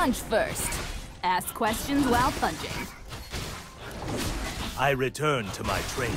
Punch first. Ask questions while punching. I return to my training.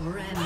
Red.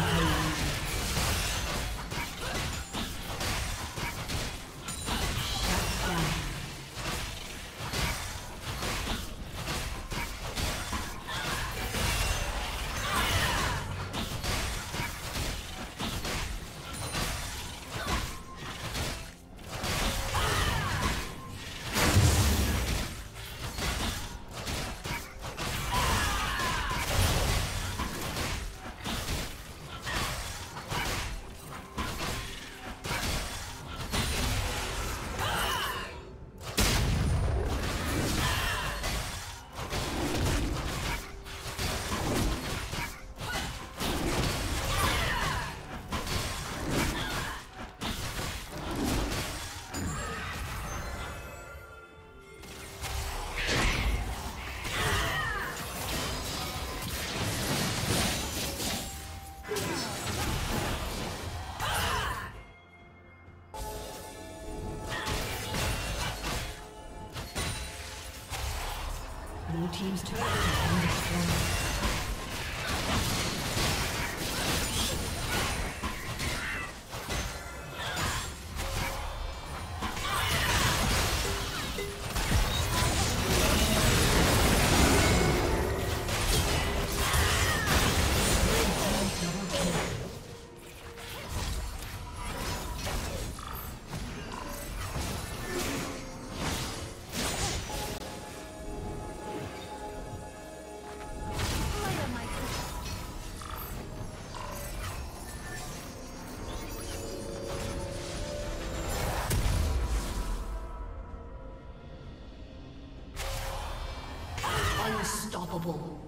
そう。